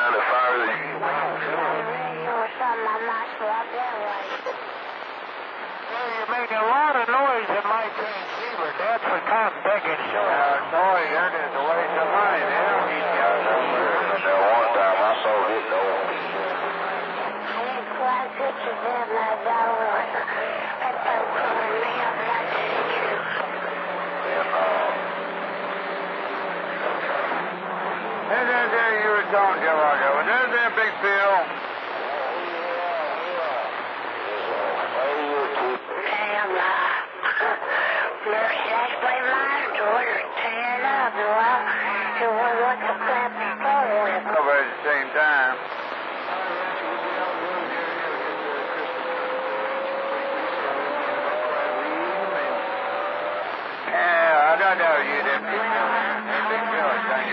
it time to fire the... You're making a lot of noise in my transceiver. That's what I'm thinking. Sure. Sorry, that is a waste of money. They don't need you out there. That one time I sold it, though. There's that there you were talking about. there. There's that big Phil. Over at the same time. Yeah, I don't know you, that big Phil. That big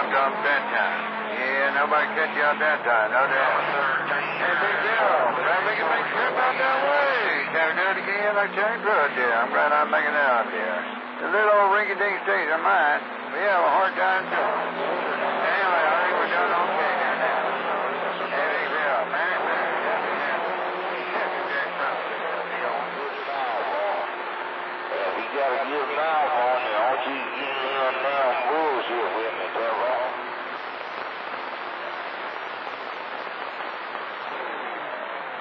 come to them bedtime. Yeah, nobody catch you out that time, no doubt. Hey, big deal. I think it makes trip out that way. Never do it again like Jack Drudd did. I'm glad I'm making it out here. The little old rinky-dink states are mine. We have a hard time doing it. Anyway, I think we're doing okay here now. Hey, big deal. Man, man, yeah, yeah. Yeah, Jack Drudd. He got a good mouth on you. Don't you get in there now bullshit with me, Trevor.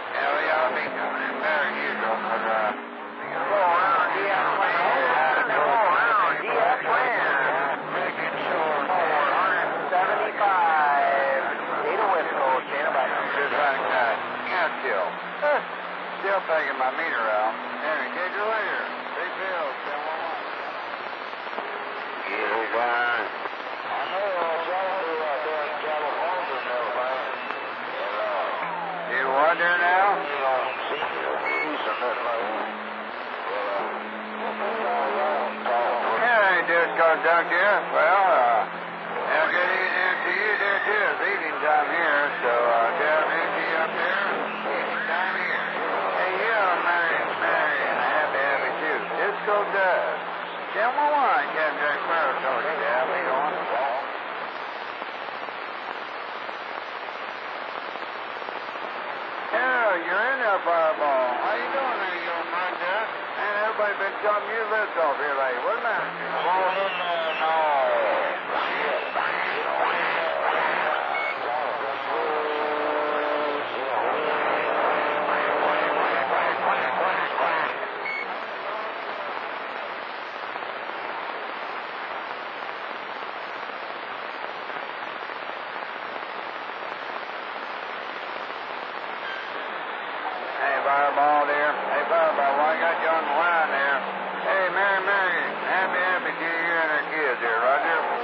Yeah, we ought to be better usual, but, uh, Go around, yeah, plan. Go around, yeah, plan. Making sure 475. Data West Coast, Dana Bike. just like that. Yeah, still. Huh. Still taking my meter out. Anyway, catch you later. Big bill, still one one. Yeah, fine. I know somebody out there in California and everything. And, uh, You what there now? you know, see the news and that like Well, uh, talk to Yeah, I ain't just got duck here. Well, uh, I'll get evening to you there too. It's evening time here, so uh, good afternoon to you up there. Evening time here. Hey, you are Mary, Mary, and happy, happy too. You that. We on the phone. Yeah, you're in there, Fireball. How you doing there, you old mud duck? Man, everybody been chopping your lips off here lately. What's the matter? On in there now. Hey, Fireball there. Hey, Fireball, why I got you on the line there? Hey, Mary, Mary, happy, happy to you and her kids here, Roger.